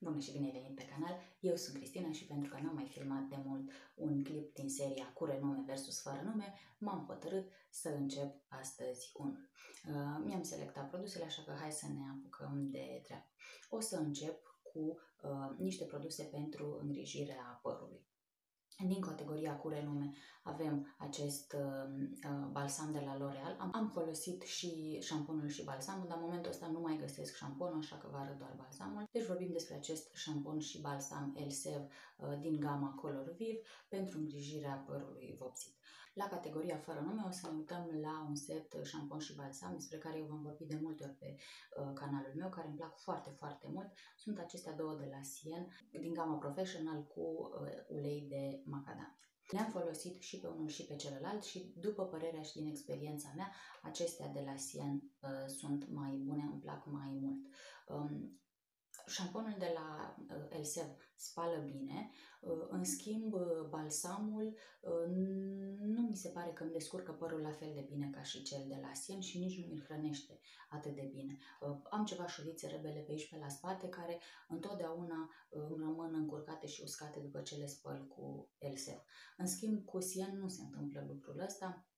Bună și bine ai venit pe canal, eu sunt Cristina și pentru că n-am mai filmat de mult un clip din seria cu renume versus fără nume, m-am hotărât să încep astăzi unul. Uh, mi-am selectat produsele, așa că hai să ne apucăm de treabă. O să încep cu uh, niște produse pentru îngrijirea părului. Din categoria cu renume avem acest uh, uh, balsam de la L'Oreal. Am, am folosit și șamponul și balsamul, dar în momentul ăsta nu mai găsesc șamponul, așa că vă arăt doar balsamul. Deci vorbim despre acest șampon și balsam Elsev uh, din gama Color Viv pentru îngrijirea părului vopsit. La categoria fără nume o să ne uităm la un set șampon și balsam despre care eu v-am vorbit de multe ori pe uh, canalul meu, care îmi plac foarte, foarte mult. Sunt acestea două de la Sien, din gama Professional cu uh, ulei de macadamia. Le-am folosit și pe unul și pe celălalt și după părerea și din experiența mea, acestea de la Sien uh, sunt mai bune, îmi plac mai mult. Um, șamponul de la uh, Elsev spală bine, uh, în schimb uh, balsamul uh, nu mi se pare că îmi descurcă părul la fel de bine ca și cel de la Sien și nici nu mi-l hrănește atât de bine. Uh, am ceva șuvițe rebele pe aici pe la spate care întotdeauna uh, îmi rămân încurcate și uscate după ce le spăl cu Elsev. În schimb cu Sien nu se întâmplă lucrul ăsta,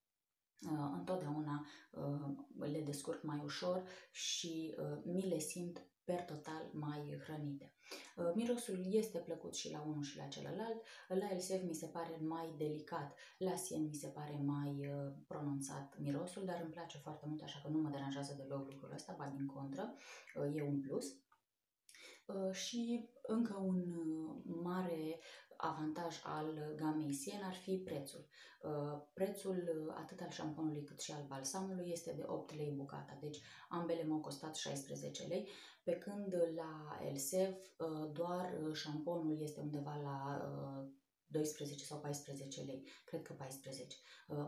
Uh, întotdeauna uh, le descurc mai ușor și uh, mi le simt per total mai hrănite. Uh, mirosul este plăcut și la unul și la celălalt, la Elsev mi se pare mai delicat, la Sien mi se pare mai uh, pronunțat mirosul, dar îmi place foarte mult, așa că nu mă deranjează deloc lucrul ăsta, ba din contră, uh, e un plus. Și încă un mare avantaj al gamei Sien ar fi prețul. Uh, prețul atât al șamponului cât și al balsamului este de 8 lei bucata, deci ambele m-au costat 16 lei, pe când la Elsev uh, doar șamponul este undeva la 12 uh, sau 14 lei, cred că 14.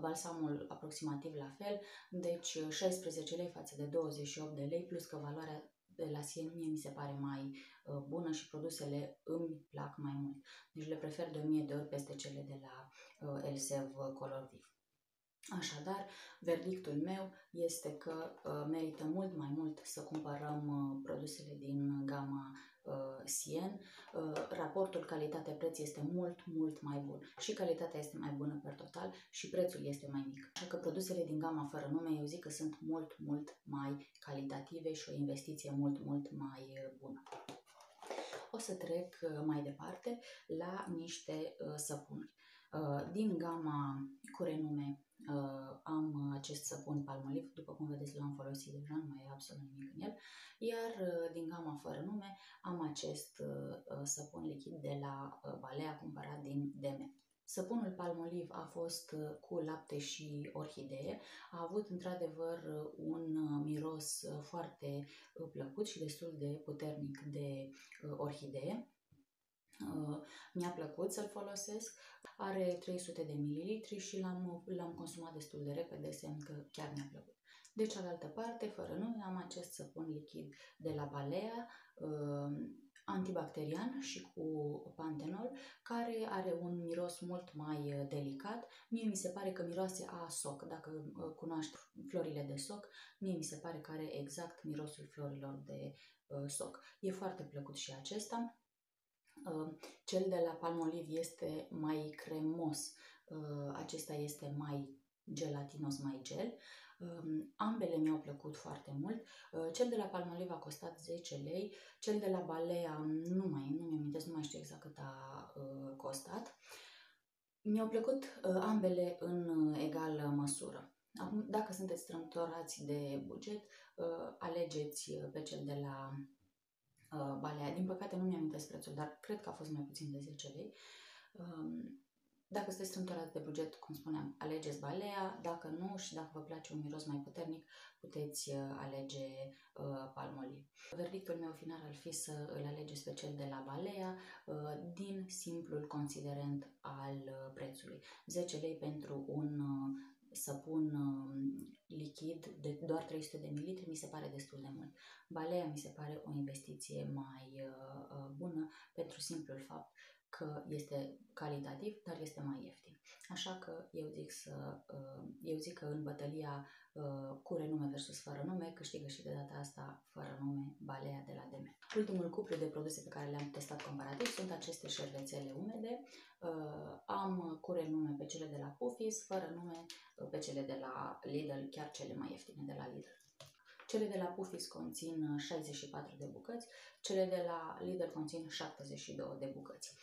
Balsamul aproximativ la fel, deci 16 lei față de 28 de lei, plus că valoarea de la Sien mie mi se pare mai uh, bună și produsele îmi plac mai mult. Deci le prefer de 1000 de ori peste cele de la uh, Elsev Color Viv. Așadar, verdictul meu este că uh, merită mult mai mult să cumpărăm uh, produsele din gama uh, Sien. Uh, raportul calitate-preț este mult, mult mai bun. Și calitatea este mai bună per total și prețul este mai mic. Așa că produsele din gama fără nume, eu zic că sunt mult, mult mai calitative și o investiție mult, mult mai uh, bună. O să trec uh, mai departe la niște uh, săpunuri. Uh, din gama cu renume uh, am acest săpun palmoliv, după cum vedeți l-am folosit deja, nu mai e absolut nimic în el, iar uh, din gama fără nume am acest uh, uh săpun lichid de la uh, Balea cumpărat din Deme. Săpunul palmoliv a fost uh, cu lapte și orhidee, a avut într-adevăr un miros foarte plăcut și destul de puternic de orhidee. Mi-a plăcut să-l folosesc. Are 300 de mililitri și l-am, l-am consumat destul de repede, semn că chiar mi-a plăcut. De cealaltă parte, fără nume, am acest săpun lichid de la Balea, uh, antibacterian și cu pantenol, care are un miros mult mai delicat. Mie mi se pare că miroase a soc. Dacă uh, cunoaști florile de soc, mie mi se pare că are exact mirosul florilor de uh, soc. E foarte plăcut și acesta. Uh, cel de la Palmolive este mai cremos, uh, acesta este mai gelatinos, mai gel. Um, ambele mi-au plăcut foarte mult. Uh, cel de la Palmolive a costat 10 lei, cel de la Balea nu mai, nu mi-am nu mai știu exact cât a costat. Mi-au plăcut ambele în egală măsură. Acum, dacă sunteți strâmtorați de buget, alegeți pe cel de la uh, balea. Din păcate nu mi-am prețul, dar cred că a fost mai puțin de 10 lei. Um, dacă sunteți strâmtorați de buget, cum spuneam, alegeți balea, dacă nu și dacă vă place un miros mai puternic, puteți uh, alege uh, palmolive. Verdictul meu final ar fi să îl alegeți pe cel de la balea uh, din simplul considerent al uh, prețului. 10 lei pentru un uh, săpun uh, lichid de doar 300 de ml mi se pare destul de mult. Balea mi se pare o investiție mai uh, uh, bună pentru simplul fapt că este calitativ, dar este mai ieftin. Așa că eu zic, să, uh, eu zic că în bătălia uh, cu renume versus fără nume câștigă și de data asta fără nume Balea de la DM. Ultimul cuplu de produse pe care le-am testat comparativ sunt aceste șervețele umede. Uh, am cu renume pe cele de la Pufis, fără nume pe cele de la Lidl, chiar cele mai ieftine de la Lidl. Cele de la Pufis conțin 64 de bucăți, cele de la Lidl conțin 72 de bucăți.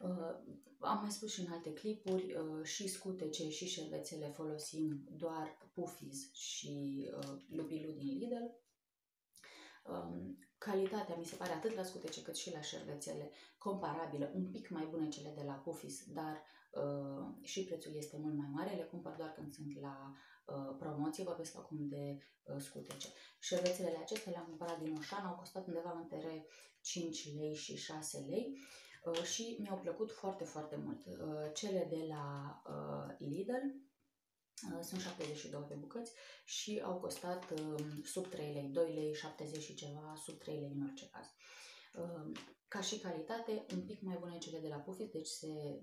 Uh, am mai spus și în alte clipuri, uh, și scutece și șervețele folosim doar Pufis și uh, Lubilu din Lidl. Um, calitatea mi se pare atât la scutece cât și la șervețele comparabilă, un pic mai bune cele de la Pufis, dar uh, și prețul este mult mai mare. Le cumpăr doar când sunt la uh, promoție, vorbesc acum de uh, scutece. Șervețele acestea le-am cumpărat din Oșan, au costat undeva între 5 lei și 6 lei. Uh, și mi-au plăcut foarte, foarte mult. Uh, cele de la uh, Lidl sunt 72 de bucăți și au costat um, sub 3 lei, 2 lei, 70 și ceva, sub 3 lei în orice caz. Um, ca și calitate, un pic mai bune cele de la Pufis, deci se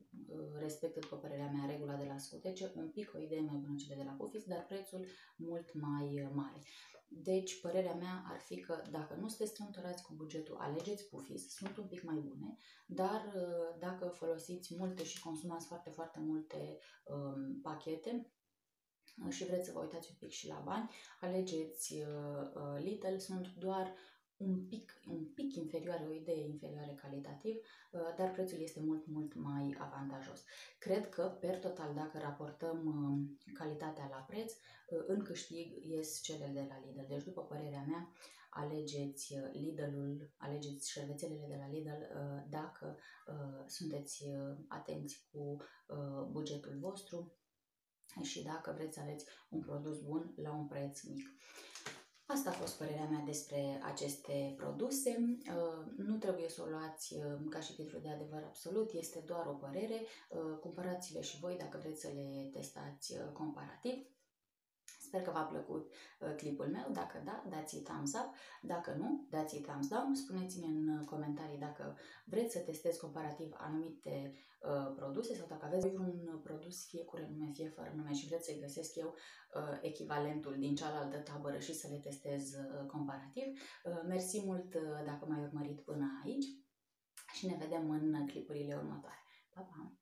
respectă, după părerea mea, regula de la scutece, un pic o idee mai bună cele de la Pufis, dar prețul mult mai mare. Deci, părerea mea ar fi că dacă nu sunteți strâmtorați cu bugetul, alegeți Pufis, sunt un pic mai bune, dar uh, dacă folosiți multe și consumați foarte, foarte multe um, pachete, uh, și vreți să vă uitați un pic și la bani, alegeți uh, uh, Lidl, sunt doar un pic, un pic inferioare, o idee inferioară calitativ, uh, dar prețul este mult, mult mai avantajos. Cred că, per total, dacă raportăm um, calitatea la preț, uh, în câștig ies cele de la Lidl. Deci, după părerea mea, alegeți uh, Lidl-ul, alegeți șervețelele de la Lidl dacă sunteți atenți cu bugetul vostru și dacă vreți să aveți un produs bun la un preț mic. Asta a fost părerea mea despre aceste produse. Uh, nu trebuie să o luați uh, ca și titlu de adevăr absolut, este doar o părere. Uh, cumpărați-le și voi dacă vreți să le testați comparativ. Sper că v-a plăcut uh, clipul meu. Dacă da, dați-i thumbs up. Dacă nu, dați-i thumbs down. Spuneți-mi în uh, comentarii dacă vreți să testez comparativ anumite uh, produse sau dacă aveți un produs fie cu renume, fie fără nume și vreți să-i găsesc eu uh, echivalentul din cealaltă tabără și să le testez uh, comparativ. Uh, mersi mult uh, dacă m-ai urmărit până aici și ne vedem în clipurile următoare. Pa, pa!